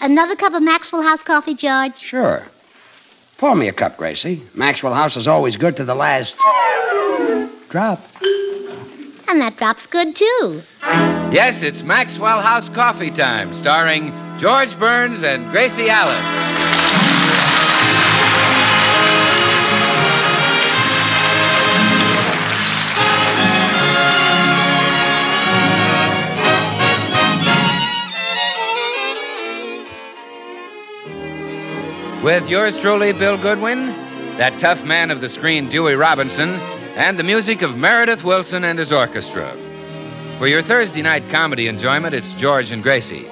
Another cup of Maxwell House coffee, George? Sure. Pour me a cup, Gracie. Maxwell House is always good to the last drop. And that drop's good, too. Yes, it's Maxwell House Coffee Time, starring George Burns and Gracie Allen. With yours truly, Bill Goodwin, that tough man of the screen, Dewey Robinson, and the music of Meredith Willson and his orchestra. For your Thursday night comedy enjoyment, it's George and Gracie.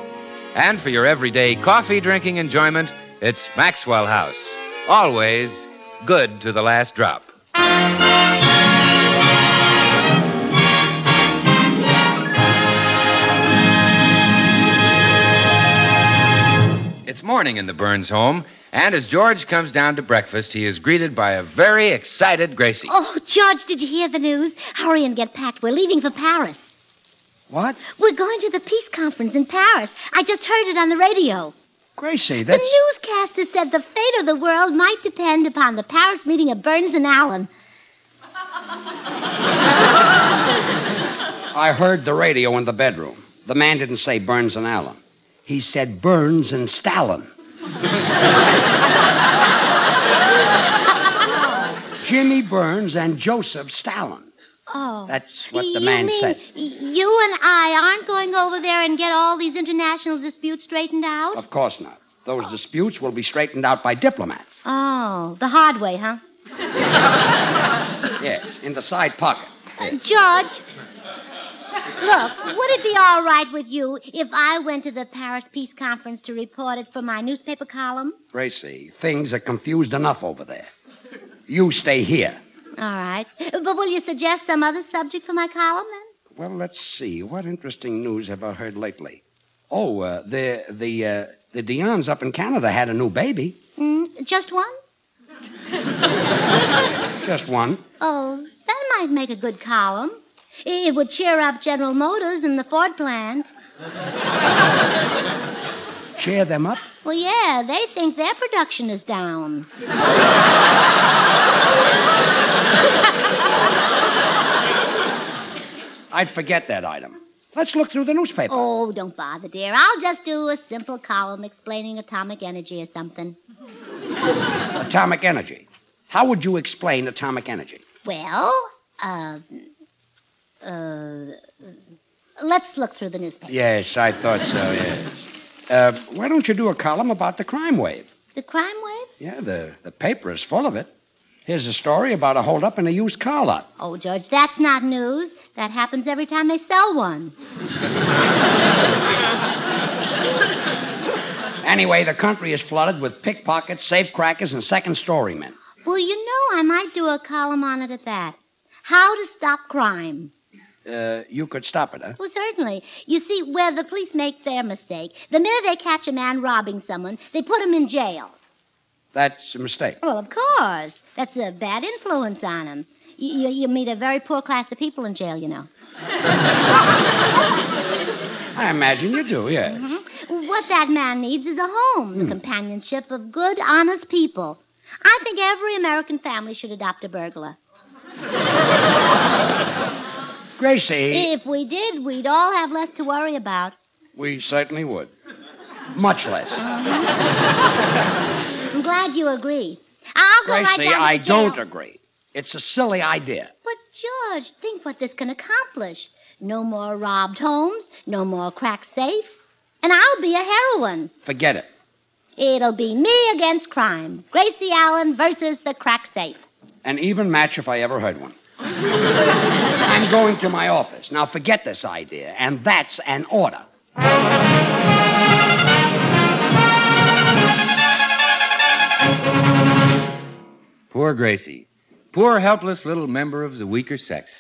And for your everyday coffee drinking enjoyment, it's Maxwell House. Always good to the last drop. Morning in the Burns home, and as George comes down to breakfast, he is greeted by a very excited Gracie. Oh, George, did you hear the news? Hurry and get packed. We're leaving for Paris. What? We're going to the peace conference in Paris. I just heard it on the radio. Gracie, The newscaster said the fate of the world might depend upon the Paris meeting of Burns and Allen. I heard the radio in the bedroom. The man didn't say Burns and Allen. He said Byrnes and Stalin. Jimmy Byrnes and Joseph Stalin. Oh. That's what the man mean said. You and I aren't going over there and get all these international disputes straightened out? Of course not. Those disputes will be straightened out by diplomats. Oh, the hard way, huh? Yes, in the side pocket. Uh, George, look, would it be all right with you if I went to the Paris Peace Conference to report it for my newspaper column? Gracie, things are confused enough over there. You stay here. All right. But will you suggest some other subject for my column then? Well, let's see. What interesting news have I heard lately? Oh, uh, the the uh, the Dionne's up in Canada had a new baby. Mm, just one? Just one. Oh, that might make a good column. It would cheer up General Motors and the Ford plant. Cheer them up. Well, yeah, they think their production is down. I'd forget that item. Let's look through the newspaper. Oh, don't bother, dear. I'll just do a simple column explaining atomic energy or something. Atomic energy. How would you explain atomic energy? Well, uh, uh, let's look through the newspaper. Yes, I thought so, yes. Uh, why don't you do a column about the crime wave? The crime wave? Yeah, the, the paper is full of it. Here's a story about a holdup in a used car lot. Oh, George, that's not news. That happens every time they sell one. Anyway, the country is flooded with pickpockets, safecrackers, and second story men. Well, you know, I might do a column on it at that. How to stop crime. Uh, you could stop it, huh? Well, certainly. You see, where the police make their mistake, the minute they catch a man robbing someone, they put him in jail. That's a mistake. Well, of course. That's a bad influence on him. You, you, you meet a very poor class of people in jail, you know. I imagine you do, yes. Mhm. What that man needs is a home, the companionship of good, honest people. I think every American family should adopt a burglar. Gracie, If we did, we'd all have less to worry about. we certainly would. Much less. I'm glad you agree. I'll go right Gracie, down to I the jail. don't agree. It's a silly idea. But, George, think what this can accomplish. No more robbed homes, no more cracked safes. And I'll be a heroine. Forget it. It'll be me against crime. Gracie Allen versus the crack safe. An even match if I ever heard one. I'm going to my office. Now forget this idea, and that's an order. Poor Gracie. Poor, helpless little member of the weaker sex.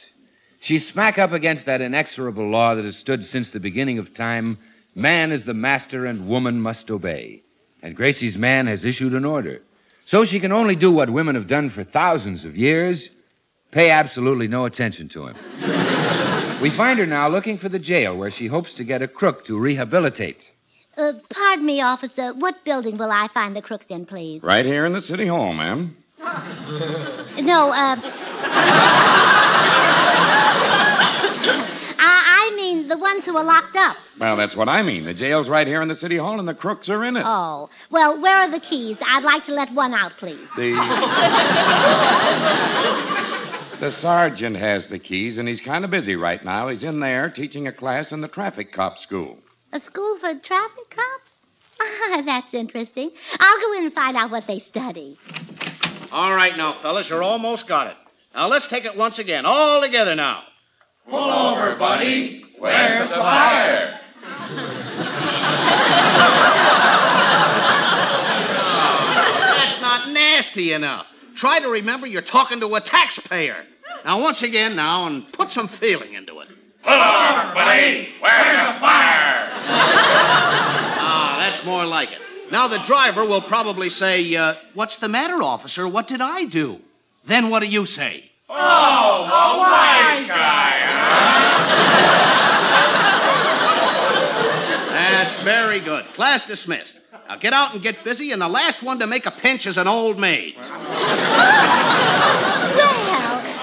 She's smack up against that inexorable law that has stood since the beginning of time man is the master and woman must obey. And Gracie's man has issued an order. So she can only do what women have done for thousands of years pay absolutely no attention to him. we find her now looking for the jail where she hopes to get a crook to rehabilitate. Uh, pardon me, officer. What building will I find the crooks in, please? Right here in the city hall, ma'am. No, uh. I, I mean the ones who are locked up. Well, that's what I mean. The jail's right here in the city hall, and the crooks are in it. Oh. Well, where are the keys? I'd like to let one out, please. The. the sergeant has the keys, and he's kind of busy right now. He's in there teaching a class in the traffic cop school. A school for traffic cops? Ah, that's interesting. I'll go in and find out what they study. All right, now, fellas, you're almost got it. Now, let's take it once again, all together now. Pull over, buddy. Where's the fire? That's not nasty enough. Try to remember you're talking to a taxpayer. Now, once again, now, and put some feeling into it. Pull over, buddy. Where's the fire? Ah, that's more like it. Now, the driver will probably say, uh, What's the matter, officer? What did I do? Then what do you say? Oh, a wise guy, That's very good. Class dismissed. Now get out and get busy, and the last one to make a pinch is an old maid. Well,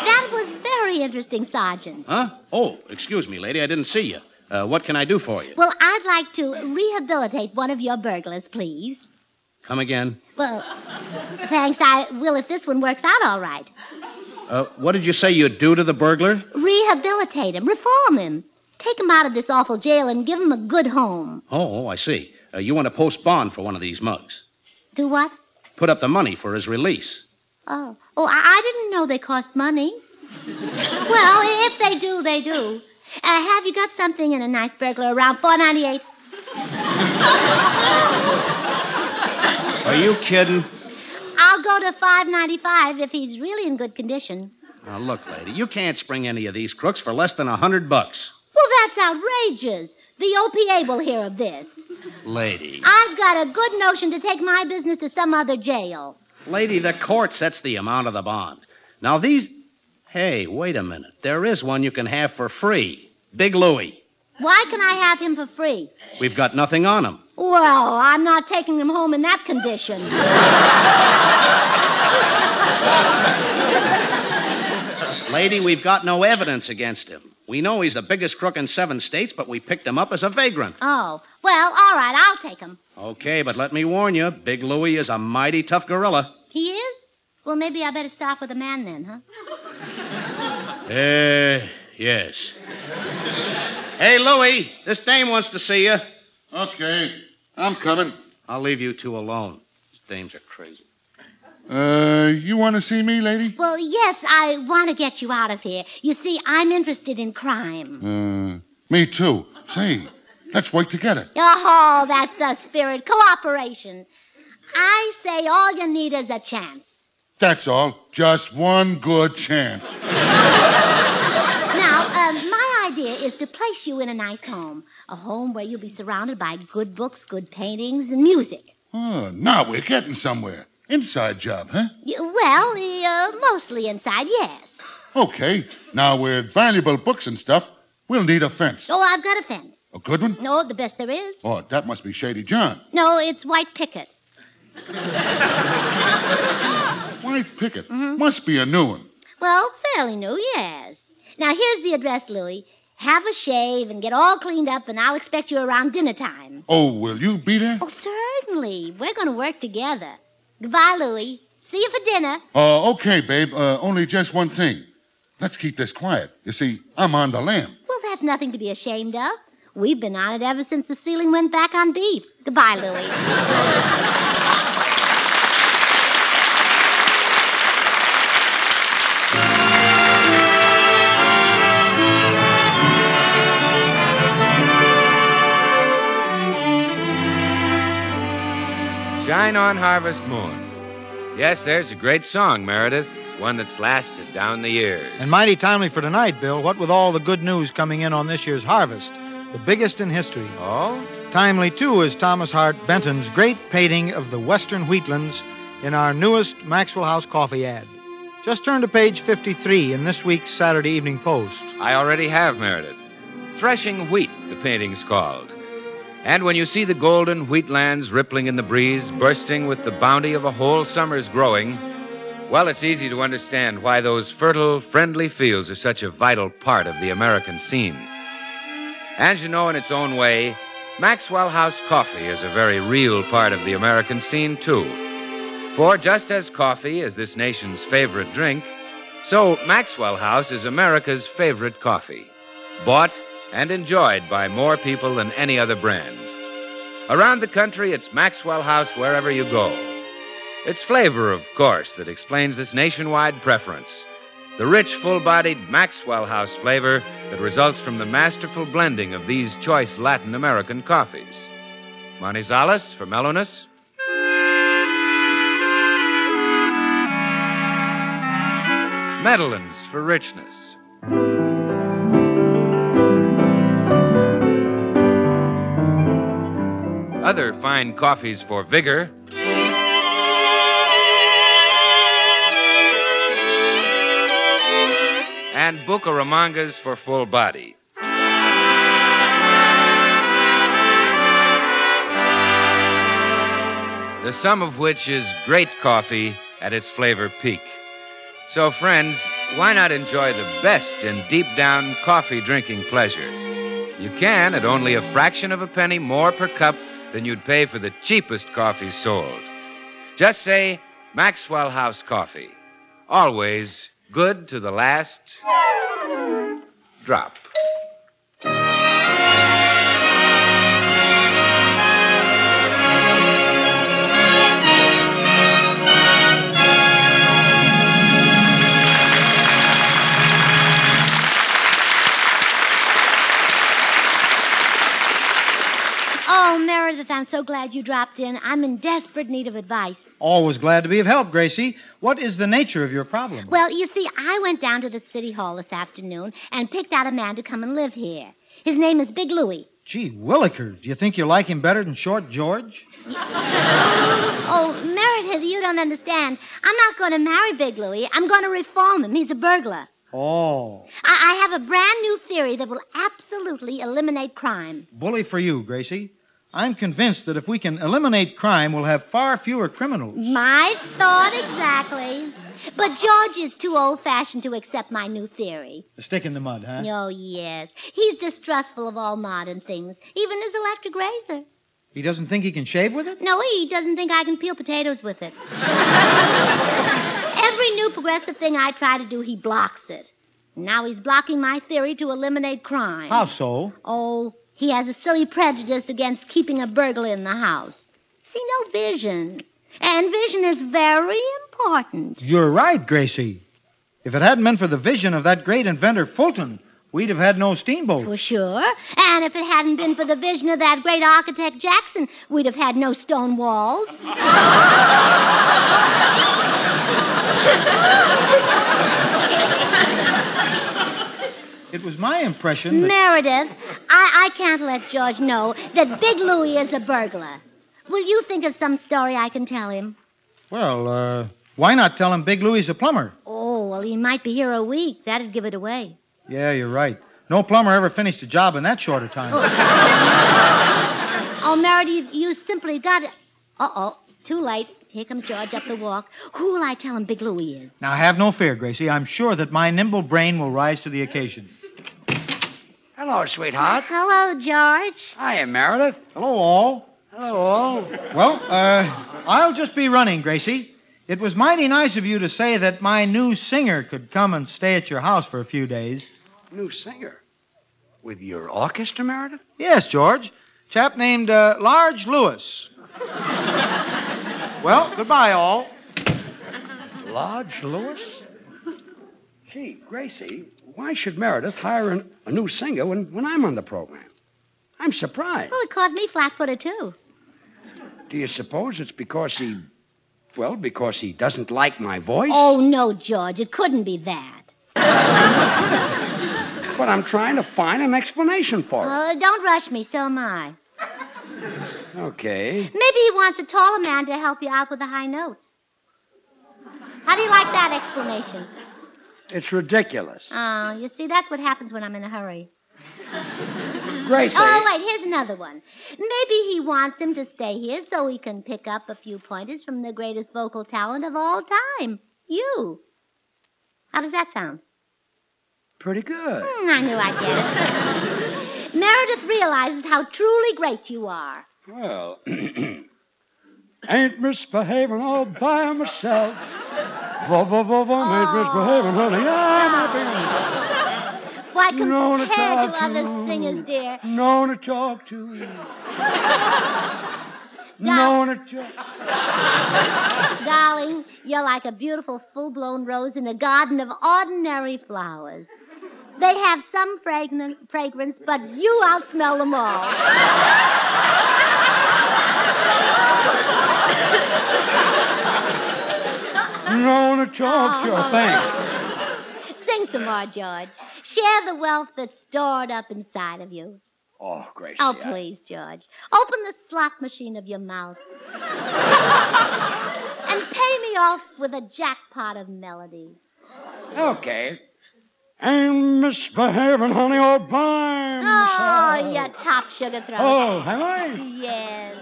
that was very interesting, Sergeant. Huh? Oh, excuse me, lady. I didn't see you. Uh, what can I do for you? Well, I'd like to rehabilitate one of your burglars, please. Come again. Well, thanks. I will if this one works out all right. Uh, what did you say you'd do to the burglar? Rehabilitate him, reform him. Take him out of this awful jail and give him a good home. Oh, I see. Uh, you want to post bond for one of these mugs. Do what? Put up the money for his release. Oh, oh, I, I didn't know they cost money. well, if they do, they do. Uh, have you got something in a nice burglar around 498? Are you kidding? I'll go to 595 if he's really in good condition. Now, look, lady, you can't spring any of these crooks for less than a hundred bucks. Well, that's outrageous. The OPA will hear of this. Lady. I've got a good notion to take my business to some other jail. Lady, the court sets the amount of the bond. Now, these. Hey, wait a minute. There is one you can have for free Big Louie. Why can I have him for free? We've got nothing on him. Well, I'm not taking him home in that condition. Lady, we've got no evidence against him. We know he's the biggest crook in seven states, but we picked him up as a vagrant. Oh, well, all right, I'll take him. Okay, but let me warn you, Big Louie is a mighty tough gorilla. He is? Well, maybe I better stop with a man then, huh? Eh, yes. hey, Louie, this dame wants to see you. Okay, I'm coming. I'll leave you two alone. These dames are crazy. Uh, you want to see me, lady? Well, yes, I want to get you out of here. You see, I'm interested in crime. Uh, me too. Say, let's work together. Oh, that's the spirit. Cooperation. I say all you need is a chance. That's all. Just one good chance. Now, um, my idea is to place you in a nice home. A home where you'll be surrounded by good books, good paintings, and music. Oh, now we're getting somewhere. Inside job, huh? Y- Well, uh, mostly inside, yes. Okay. Now, with valuable books and stuff, we'll need a fence. Oh, I've got a fence. A good one? No, the best there is. Oh, that must be Shady John. No, it's white picket. White picket. Must be a new one. Well, fairly new, yes. Now, here's the address, Louis. Have a shave and get all cleaned up, and I'll expect you around dinner time. Oh, will you be there? Oh, certainly. We're going to work together. Goodbye, Louis. See you for dinner. Uh, okay, babe. Uh, only just one thing. Let's keep this quiet. You see, I'm on the lam. Well, that's nothing to be ashamed of. We've been on it ever since the ceiling went back on beef. Goodbye, Louis. Shine on Harvest Moon. Yes, there's a great song, Meredith, one that's lasted down the years. And mighty timely for tonight, Bill. What with all the good news coming in on this year's harvest, the biggest in history. Oh? Timely, too, is Thomas Hart Benton's great painting of the western wheatlands in our newest Maxwell House coffee ad. Just turn to page 53 in this week's Saturday Evening Post. I already have, Meredith. Threshing Wheat, the painting's called. And when you see the golden wheatlands rippling in the breeze, bursting with the bounty of a whole summer's growing, well, it's easy to understand why those fertile, friendly fields are such a vital part of the American scene. And you know, in its own way, Maxwell House coffee is a very real part of the American scene, too. For just as coffee is this nation's favorite drink, so Maxwell House is America's favorite coffee, bought and enjoyed by more people than any other brand. Around the country, it's Maxwell House wherever you go. It's flavor, of course, that explains this nationwide preference. The rich, full bodied Maxwell House flavor that results from the masterful blending of these choice Latin American coffees. Manizales for mellowness. Medellins for richness. Other fine coffees for vigor. And Bucaramangas for full body. The sum of which is great coffee at its flavor peak. So, friends, why not enjoy the best in deep down coffee drinking pleasure? You can at only a fraction of a penny more per cup than you'd pay for the cheapest coffee sold. Just say Maxwell House Coffee. Always good to the last drop. Meredith, I'm so glad you dropped in. I'm in desperate need of advice. Always glad to be of help, Gracie. What is the nature of your problem? Well, you see, I went down to the city hall this afternoon and picked out a man to come and live here. His name is Big Louie. Gee, Willikers, do you think you like him better than Short George? Oh, Meredith, you don't understand. I'm not going to marry Big Louie. I'm going to reform him. He's a burglar. Oh, I, I have a brand new theory that will absolutely eliminate crime. bully for you, Gracie. I'm convinced that if we can eliminate crime, we'll have far fewer criminals. My thought exactly. But George is too old fashioned to accept my new theory. A stick in the mud, huh? Oh, yes. He's distrustful of all modern things, even his electric razor. He doesn't think he can shave with it? No, he doesn't think I can peel potatoes with it. Every new progressive thing I try to do, he blocks it. Now he's blocking my theory to eliminate crime. How so? Oh, he has a silly prejudice against keeping a burglar in the house. See, no vision. And vision is very important. You're right, Gracie. If it hadn't been for the vision of that great inventor, Fulton, we'd have had no steamboat. For sure. And if it hadn't been for the vision of that great architect Jackson, we'd have had no stone walls. It was my impression that. Meredith, I, I can't let George know that Big Louie is a burglar. Will you think of some story I can tell him? Well, uh, why not tell him Big Louie's a plumber? Oh, well, he might be here a week. That'd give it away. Yeah, you're right. No plumber ever finished a job in that short a time. Oh, Meredith, you simply got to. Uh oh, it's too late. Here comes George up the walk. Who will I tell him Big Louie is? Now, have no fear, Gracie. I'm sure that my nimble brain will rise to the occasion. Hello, sweetheart. Hello, George. Hiya, Meredith. Hello, all. Hello, all. Well, uh, I'll just be running, Gracie. It was mighty nice of you to say that my new singer could come and stay at your house for a few days. New singer. With your orchestra, Meredith? Yes, George. Chap named uh, Large Lewis. well, goodbye, all. Large Lewis? Gee, Gracie, why should Meredith hire an, a new singer when, when I'm on the program? I'm surprised. Well, it caught me flat-footed too. Do you suppose it's because he, well, because he doesn't like my voice? Oh no, George, it couldn't be that. But I'm trying to find an explanation for it. Uh, don't rush me. So am I. Okay. Maybe he wants a taller man to help you out with the high notes. How do you like that explanation? It's ridiculous. Oh, you see, that's what happens when I'm in a hurry. Gracie. Oh, wait, here's another one. Maybe he wants him to stay here so he can pick up a few pointers from the greatest vocal talent of all time you. How does that sound? Pretty good. Hmm, I knew I'd get it. Meredith realizes how truly great you are. Well, ain't misbehaving all by myself. Vo, vo, vo, vo, ain't oh. misbehaving, honey. I'm happy. Why, No to compared to talk other to. singers, dear, No one to talk to you. No to talk. darling, you're like a beautiful full-blown rose in a garden of ordinary flowers. They have some fragran- fragrance, but you outsmell them all. No to talk to. Oh. Thanks. Sing some more, George. Share the wealth that's stored up inside of you. Oh, Gracie. Oh, I- please, George. Open the slot machine of your mouth. and pay me off with a jackpot of melody. Okay. Ain't misbehaving, honey, all by Oh, myself. you top sugar throat. Oh, have I? Yes.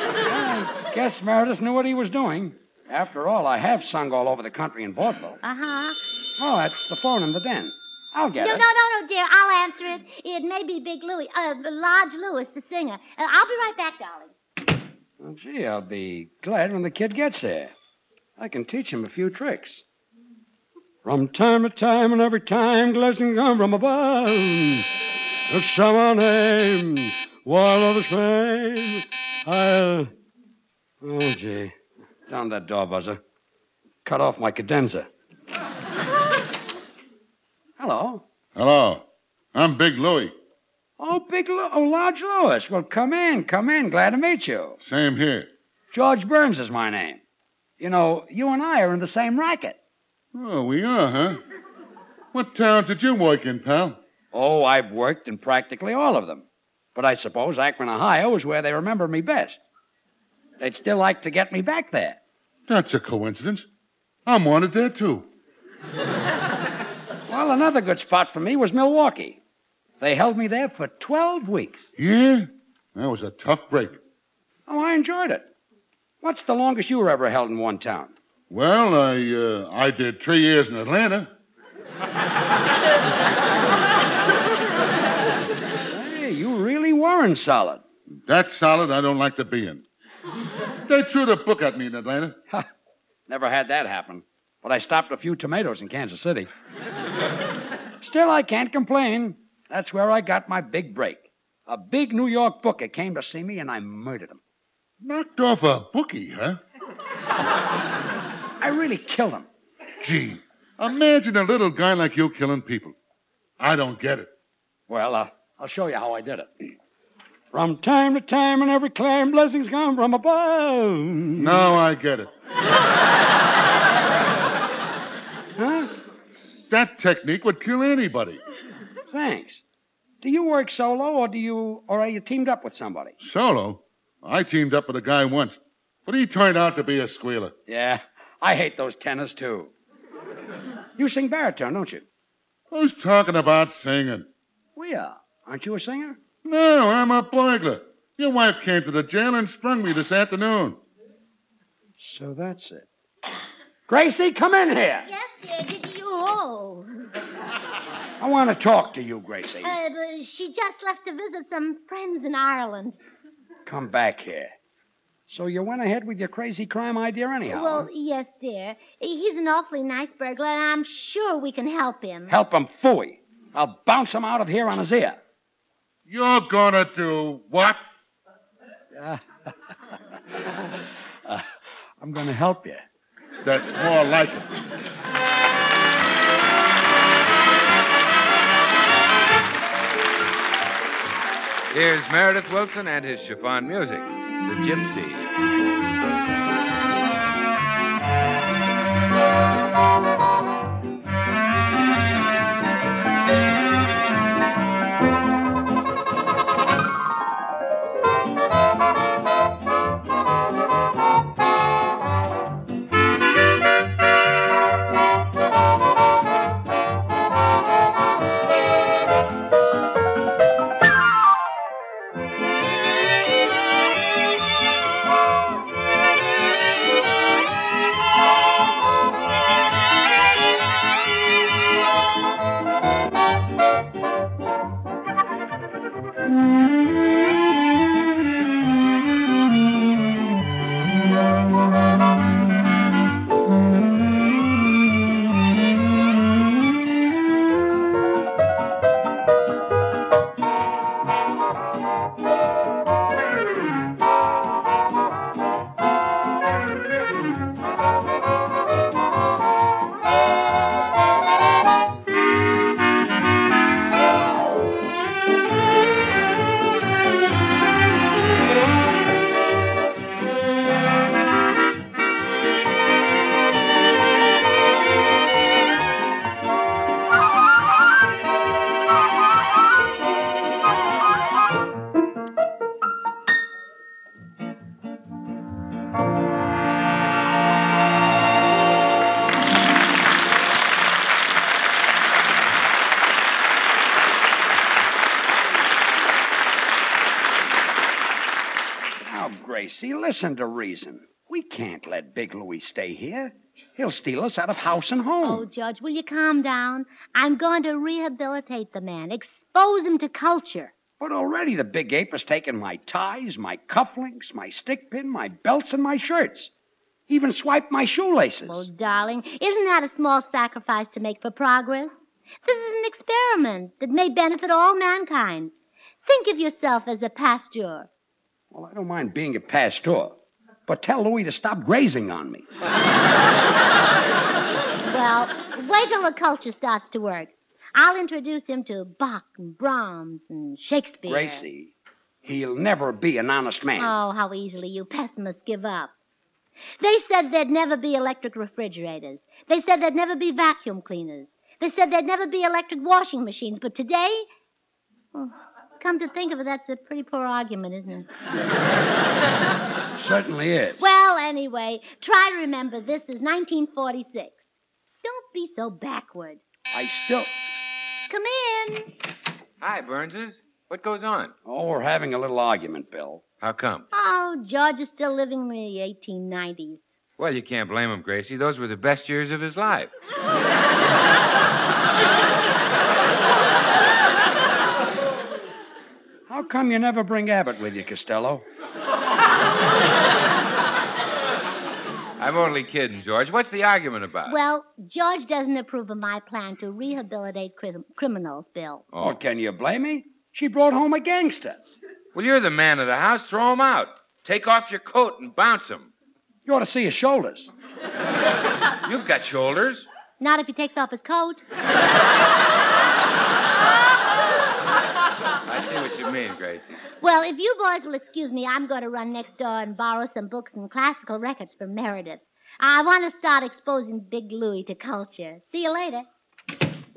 I guess Meredith knew what he was doing. After all, I have sung all over the country in vaudeville. Uh-huh. Oh, that's the phone in the den. I'll get No, it. no, no, no, no, dear. I'll answer it. It may be Big Louie, uh, Lodge Lewis, the singer. Uh, I'll be right back, darling. Well, gee, I'll be glad when the kid gets there. I can teach him a few tricks. From time to time and every time, blessings come from above. The summer name, while others fame, I'll. Oh, gee. Down that door buzzer. Cut off my cadenza. Hello. Hello. I'm Big Louie. Oh, Big Lew- oh, Lodge Lewis. Well, come in, come in. Glad to meet you. Same here. George Burns is my name. You know, you and I are in the same racket. Oh, we are, huh? What towns did you work in, pal? Oh, I've worked in practically all of them. But I suppose Akron, Ohio is where they remember me best. They'd still like to get me back there. That's a coincidence. I'm wanted there, too. Well, another good spot for me was Milwaukee. They held me there for 12 weeks. Yeah? That was a tough break. Oh, I enjoyed it. What's the longest you were ever held in one town? Well, I uh, I did three years in Atlanta. Hey, you solid. That's solid I don't like to be in. They threw the book at me in Atlanta. Never had that happen. But I stopped a few tomatoes in Kansas City. Still, I can't complain. That's where I got my big break. A big New York booker came to see me, and I murdered him. Knocked off a bookie, huh? I really killed him. Gee, imagine a little guy like you killing people. I don't get it. Well, uh, I'll show you how I did it. From time to time, and every clime, blessings come from above. Now I get it. Huh? That technique would kill anybody. Thanks. Do you work solo, or do you, or are you teamed up with somebody? Solo? I teamed up with a guy once, but he turned out to be a squealer. Yeah, I hate those tenors too. You sing baritone, don't you? Who's talking about singing? We are. Aren't you a singer? No, I'm a burglar. Your wife came to the jail and sprung me this afternoon. So that's it. Gracie, come in here. Yes, dear. Did you? Oh. I want to talk to you, Gracie. Uh, but she just left to visit some friends in Ireland. Come back here. So you went ahead with your crazy crime idea anyhow? Well, huh? yes, dear. He's an awfully nice burglar, and I'm sure we can help him. Help him fooey. I'll bounce him out of here on his ear. You're gonna do what? Uh, I'm going to help you. That's more like it. Here's Meredith Willson and his chiffon music, The Gypsy. Listen to reason. We can't let Big Louis stay here. He'll steal us out of house and home. Oh. Judge, will you calm down? I'm going to rehabilitate the man, expose him to culture. But already the big ape has taken my ties, my cufflinks, my stick pin, my belts, and my shirts. Even swiped my shoelaces. Well, darling, isn't that a small sacrifice to make for progress? This is an experiment that may benefit all mankind. Think of yourself as a pasteur. Well, I don't mind being a pastor, but tell Louis to stop grazing on me. Well, wait till the culture starts to work. I'll introduce him to Bach and Brahms and Shakespeare. Gracie, he'll never be an honest man. Oh, how easily you pessimists give up. They said there'd never be electric refrigerators. They said there'd never be vacuum cleaners. They said there'd never be electric washing machines. But today, oh, come to think of it, that's a pretty poor argument, isn't it? Certainly is. Well, anyway, try to remember this is 1946. Don't be so backward. I still. Come in. Hi, Burnses. What goes on? Oh, we're having a little argument, Bill. How come? Oh, George is still living in the 1890s. Well, you can't blame him, Gracie. Those were the best years of his life. How come you never bring Abbott with you, Costello? I'm only kidding, George. What's the argument about? Well, George doesn't approve of my plan to rehabilitate cri- criminals, Bill. Oh, can you blame me? She brought home a gangster. Well, you're the man of the house. Throw him out. Take off your coat and bounce him. You ought to see his shoulders. You've got shoulders. Not if he takes off his coat. I see what you mean, Gracie. Well, if you boys will excuse me, I'm going to run next door and borrow some books and classical records from Meredith. I want to start exposing Big Louie to culture. See you later.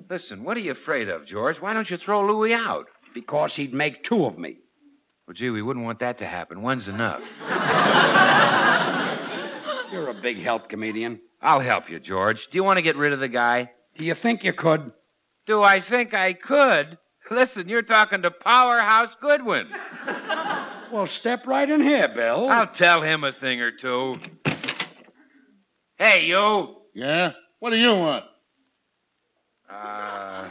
Listen, what are you afraid of, George? Why don't you throw Louie out? Because he'd make two of me. Well, gee, we wouldn't want that to happen. One's enough. You're a big help, comedian. I'll help you, George. Do you want to get rid of the guy? Do you think you could? Do I think I could? Listen, you're talking to Powerhouse Goodwin. Well, step right in here, Bill. I'll tell him a thing or two. Hey, you. Yeah? What do you want? Uh,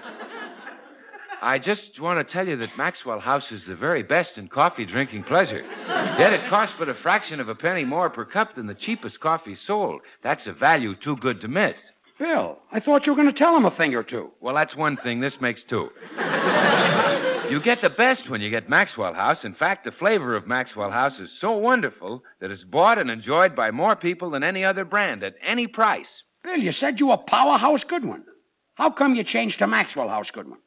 I just want to tell you that Maxwell House is the very best in coffee drinking pleasure. Yet it costs but a fraction of a penny more per cup than the cheapest coffee sold. That's a value too good to miss. Bill, I thought you were going to tell him a thing or two. Well, that's one thing. This makes two. you get the best when you get Maxwell House. In fact, the flavor of Maxwell House is so wonderful that it's bought and enjoyed by more people than any other brand at any price. Bill, you said you were Powerhouse Goodwin. How come you changed to Maxwell House Goodwin?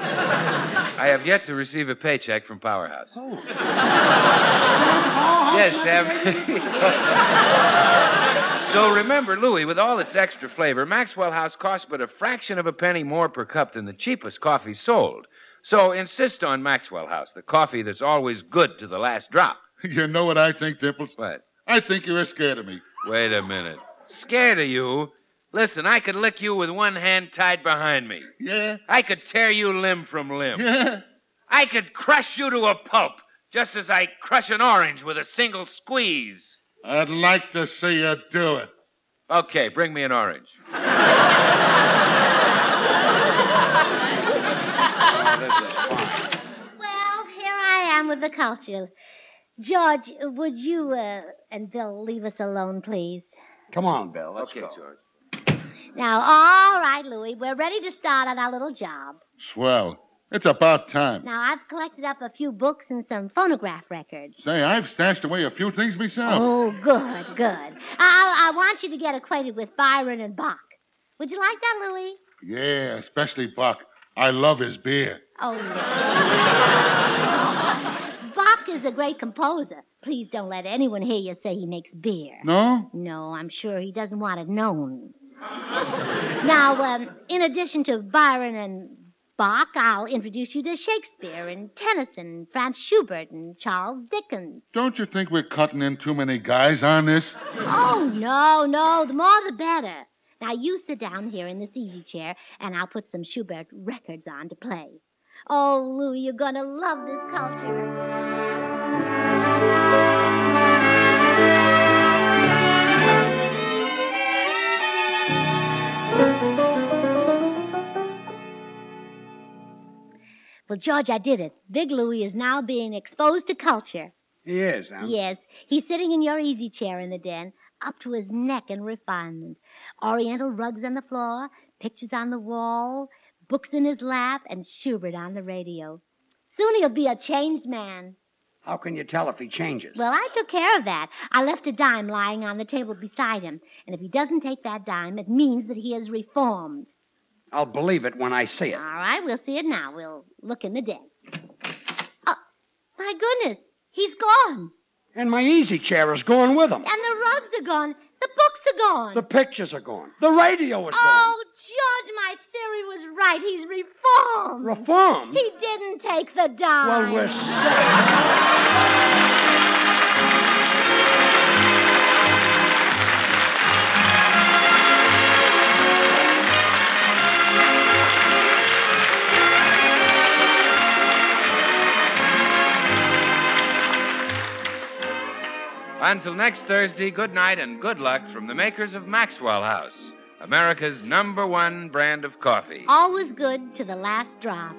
I have yet to receive a paycheck from Powerhouse. Oh. Yes, Sam. so remember, Louis, with all its extra flavor, Maxwell House costs but a fraction of a penny more per cup than the cheapest coffee sold. So insist on Maxwell House, the coffee that's always good to the last drop. You know what I think, Dimples? What? I think you're scared of me. Wait a minute. Scared of you? Listen, I could lick you with one hand tied behind me. Yeah? I could tear you limb from limb. Yeah? I could crush you to a pulp, just as I crush an orange with a single squeeze. I'd like to see you do it. Okay, bring me an orange. Oh, this is fine. Well, here I am with the culture. George, would you uh, and Bill leave us alone, please? Come on, Bill. Let's okay, go. George. Now, all right, Louis, we're ready to start on our little job. Swell. It's about time. Now, I've collected up a few books and some phonograph records. Say, I've stashed away a few things myself. Oh, good, good. I, I want you to get acquainted with Byron and Bach. Would you like that, Louis? Yeah, especially Bach. I love his beer. Oh, no. Bach is a great composer. Please don't let anyone hear you say he makes beer. No? No, I'm sure he doesn't want it known. now, um, in addition to Byron and Bach, I'll introduce you to Shakespeare and Tennyson, and Franz Schubert, and Charles Dickens. Don't you think we're cutting in too many guys on this? Oh, no, no. The more the better. Now, you sit down here in this easy chair, and I'll put some Schubert records on to play. Oh, Louie, you're going to love this culture. Well, George, I did it. Big Louie is now being exposed to culture. He is, huh? Yes, he's sitting in your easy chair in the den, up to his neck in refinement. Oriental rugs on the floor, pictures on the wall, books in his lap, and Schubert on the radio. Soon he'll be a changed man. How can you tell if he changes? Well, I took care of that. I left a dime lying on the table beside him, and if he doesn't take that dime, it means that he is reformed. I'll believe it when I see it. All right, we'll see it now. We'll look in the den. Oh, my goodness, he's gone. And my easy chair is gone with him. And the rugs are gone. The books are gone. The pictures are gone. The radio is gone. Oh, George, my theory was right. He's reformed. gone. Reform? He didn't take the dime. Well, we're set. Until next Thursday, good night and good luck from the makers of Maxwell House, America's number one brand of coffee. Always good to the last drop.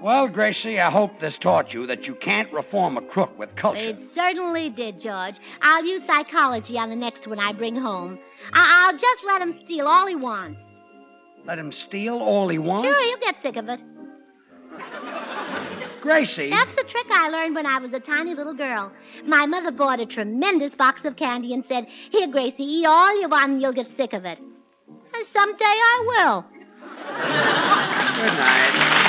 Well, Gracie, I hope this taught you that you can't reform a crook with culture. It certainly did, George. I'll use psychology on the next one I bring home. I- I'll just let him steal all he wants. Let him steal all he wants? Sure, he'll get sick of it. Gracie. That's a trick I learned when I was a tiny little girl. My mother bought a tremendous box of candy and said, Here, Gracie, eat all you want and you'll get sick of it. And someday I will. Good night.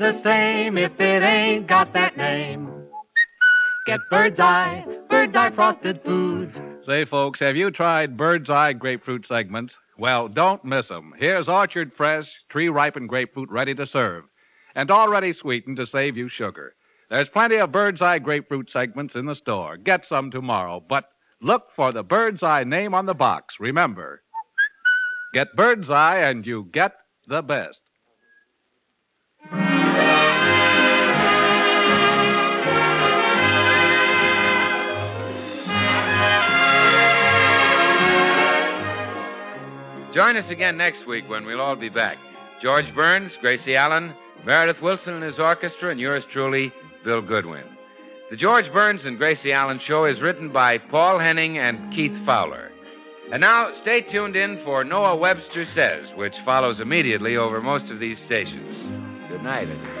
The same if it ain't got that name. Get Bird's Eye, Bird's Eye Frosted Foods. Say, folks, have you tried Bird's Eye grapefruit segments? Well, don't miss 'em. Here's orchard fresh, tree ripened grapefruit ready to serve, and already sweetened to save you sugar. There's plenty of Bird's Eye grapefruit segments in the store. Get some tomorrow, but look for the Bird's Eye name on the box. Remember, get Bird's Eye and you get the best. Join us again next week when we'll all be back. George Burns, Gracie Allen, Meredith Willson and his orchestra, and yours truly, Bill Goodwin. The George Burns and Gracie Allen show is written by Paul Henning and Keith Fowler. And now, stay tuned in for Noah Webster Says, which follows immediately over most of these stations. Good night, everyone.